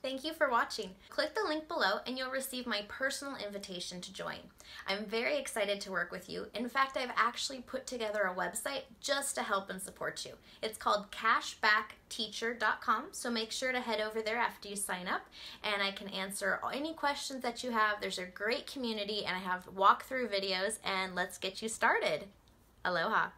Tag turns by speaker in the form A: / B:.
A: Thank you for watching. Click the link below and you'll receive my personal invitation to join. I'm very excited to work with you. In fact, I've actually put together a website just to help and support you. It's called cashbackteacher.com, so make sure to head over there after you sign up and I can answer any questions that you have. There's a great community and I have walkthrough videos and let's get you started. Aloha.